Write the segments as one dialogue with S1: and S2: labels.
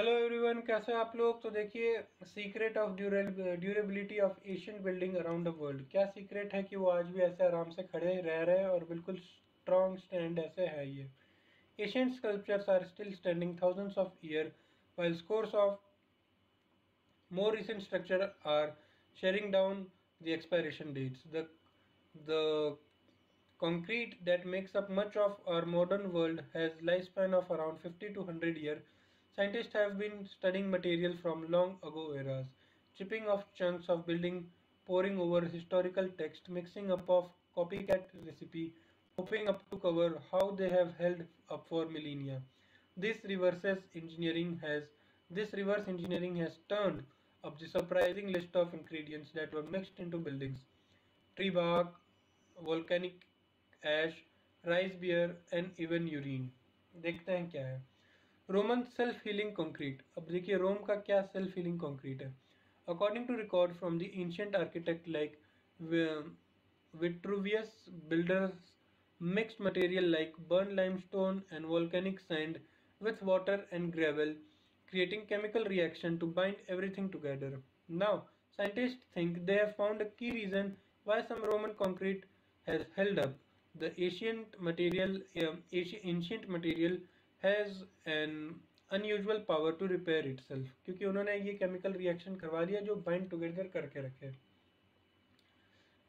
S1: Hello everyone कैसे आप लोग? तो देखिए secret of durability of Asian building around the world क्या सीक्रेट है कि वो आज भी ऐसे आराम से खड़े रह रहे हैं और बिल्कुल स्ट्रॉन्ग स्टैंड ऐसे है ये? Asian sculptures are still standing thousands of year while scores of more recent structure are sharing down the expiration dates. The, the concrete that makes up much of our modern world has lifespan of around 50 to 100 years Scientists have been studying material from long ago eras, chipping off chunks of building, poring over historical text, mixing up of copycat recipe, hoping up to cover how they have held up for millennia. This reverses engineering has this reverse engineering has turned up the surprising list of ingredients that were mixed into buildings. Tree bark, volcanic ash, rice beer and even urine. देखते हैं क्या है Roman self healing concrete अब देखिए Rome का क्या self healing concrete है according to record from the ancient architect like Vitruvius builders mixed material like burn limestone and volcanic sand with water and gravel creating chemical reaction to bind everything together now scientist think they have found a key reason why some Roman concrete has held up the ancient material ancient material has an unusual power to repair itself क्योंकि उन्होंने ये chemical reaction करवा लिया जो bind together करके रखे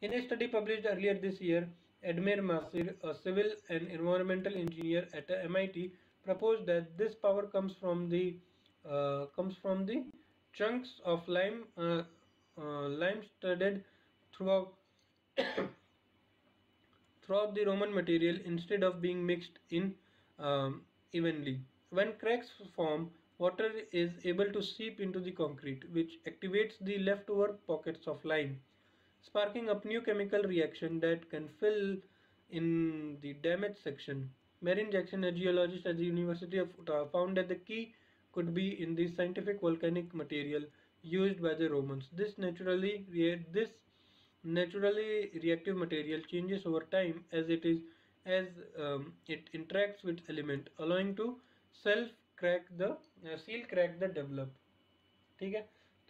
S1: in a study published earlier this year Admir Masic a civil and environmental engineer at M I T propose that this power comes from the comes from the chunks of lime uh, uh, lime studded throughout throughout the roman material instead of being mixed in um, evenly. When cracks form, water is able to seep into the concrete, which activates the leftover pockets of lime, sparking up new chemical reaction that can fill in the damaged section. Marin Jackson, a geologist at the University of Utah, found that the key could be in the scientific volcanic material used by the Romans. This naturally this naturally reactive material changes over time as it is as um, it interacts with element allowing to self crack the uh, seal crack the develop. ठीक है?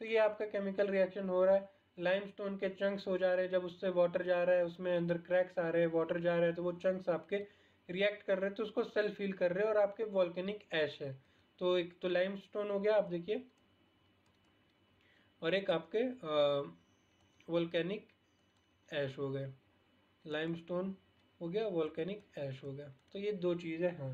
S1: तो ये आपका chemical reaction हो रहा है। Limestone के chunks हो जा रहे हैं। जब उससे वाटर जा रहा है उसमें अंदर क्रैक्स आ रहे हैं वाटर जा रहा है तो वो चंक्स आपके रिएक्ट कर रहे हैं तो उसको सेल्फ फील कर रहे हैं और आपके वॉल्केनिक ऐश है। तो एक तो लाइमस्टोन हो गया आप देखिए। और एक आपके वॉल्केनिक ऐश हो गए। लाइमस्टोन हो गया वॉल्केनिक ऐश हो गया। तो ये दो चीज़ें हैं।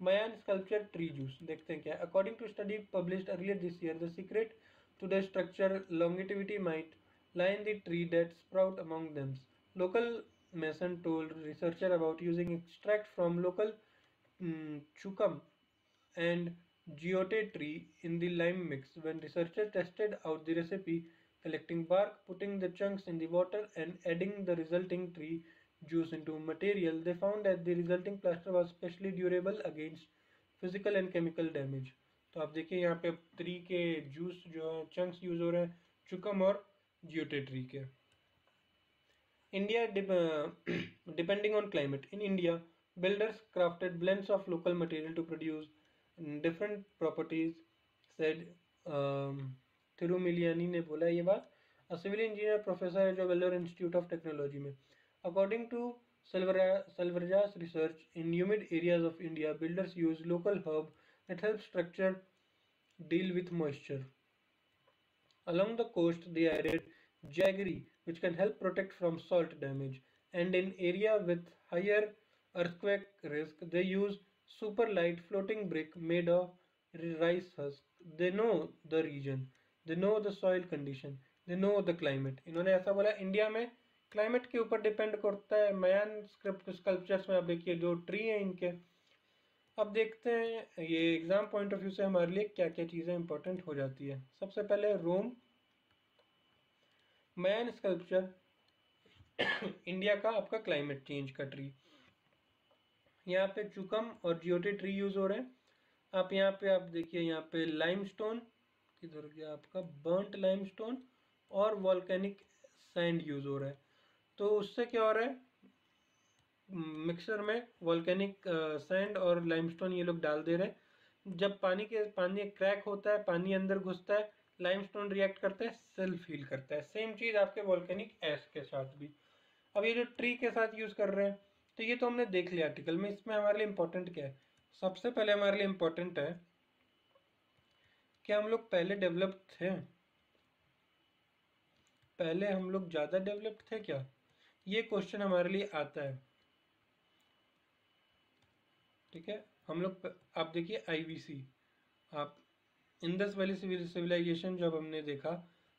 S1: मयान स्कल्पचर ट्री जूस देखते हैं क्या। According to study publish earlier this year the secret to the structure longevity might line the tree that sprout among them's local mason told researcher about using extract from local chukum and jiote tree in the lime mix when researcher tested out the recipe collecting bark putting the chunks in the and adding the resulting tree used into material, they found that the resulting plaster was specially durable against physical and chemical damage. तो आप देखिए यहाँ पे tree के juice जो है chunks use हो रहे हैं चुकम और ज्योटे tree के India depending on climate in India builders crafted blends of local material to produce different properties said Thirumalini ने बोला ये बात। सिविल इंजीनियर प्रोफेसर है जो वेल्लोर इंस्टीट्यूट ऑफ़ टेक्नोलॉजी में। According to Salvarja's research, in humid areas of India, builders use local herb that helps structure deal with moisture. Along the coast, they added jaggery, which can help protect from salt damage. And in area with higher earthquake risk, they use super light floating brick made of rice husk. They know the region, they know the soil condition, they know the climate. इन्होंने ऐसा बोला India में climate के ऊपर depend करता है। मयान script sculptures में आप देखिए, जो ट्री हैं इनके, अब देखते हैं ये एग्ज़ाम पॉइंट ऑफ़ व्यू से हमारे लिए क्या क्या चीज़ें इंपॉर्टेंट हो जाती है। सबसे पहले रोम मयान स्कल्पचर इंडिया का आपका क्लाइमेट चेंज का ट्री। यहाँ पे चुकम और जियोटे ट्री यूज़ हो रहे हैं। आप यहाँ पे, आप देखिए यहाँ पे लाइमस्टोन, किधर गया आपका बर्ंट लाइमस्टोन और वॉल्केनिक सैंड यूज़ हो रहा है। तो उससे क्या हो रहा है? मिक्सर में वॉल्केनिक सैंड और लाइमस्टोन ये लोग डाल दे रहे हैं। जब पानी के, पानी क्रैक होता है, पानी अंदर घुसता है लाइमस्टोन रिएक्ट करता है सेल्फ हील करता है। सेम चीज़ आपके वॉल्केनिक एस के साथ भी। अब ये जो ट्री के साथ यूज़ कर रहे हैं तो ये तो हमने देख लिया आर्टिकल में, इसमें हमारे लिए इम्पोर्टेंट क्या है? सबसे पहले हमारे लिए इम्पोर्टेंट है कि हम लोग पहले डेवलप्ड थे? पहले हम लोग ज़्यादा डेवलप्ड थे क्या? ये क्वेश्चन हमारे लिए आता है। ठीक है? हम लोग आप देखिए आईवीसी आप इंदस वैली सिविलाइजेशन जब हमने देखा,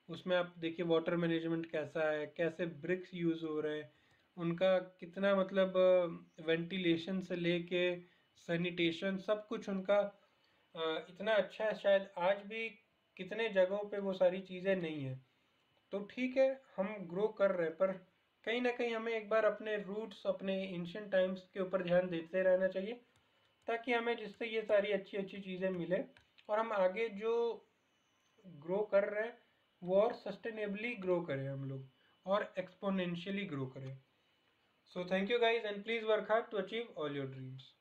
S1: उसमें आप देखिए वाटर मैनेजमेंट कैसा है, कैसे ब्रिक्स यूज़ हो रहे हैं, उनका कितना मतलब वेंटिलेशन से लेके सैनिटेशन सब कुछ उनका इतना अच्छा है शायद आज भी कितने जगहों पे वो सारी चीज़ें नहीं है। तो ठीक है, हम ग्रो कर रहे हैं, पर कहीं ना कहीं हमें एक बार अपने रूट्स अपने एंशियंट टाइम्स के ऊपर ध्यान देते रहना चाहिए, ताकि हमें जिससे ये सारी अच्छी अच्छी चीज़ें मिले और हम आगे जो ग्रो कर रहे हैं, वो और सस्टेनेबली ग्रो करें हम लोग और एक्सपोनेंशियली ग्रो करें। So thank you guys and please work hard to achieve all your dreams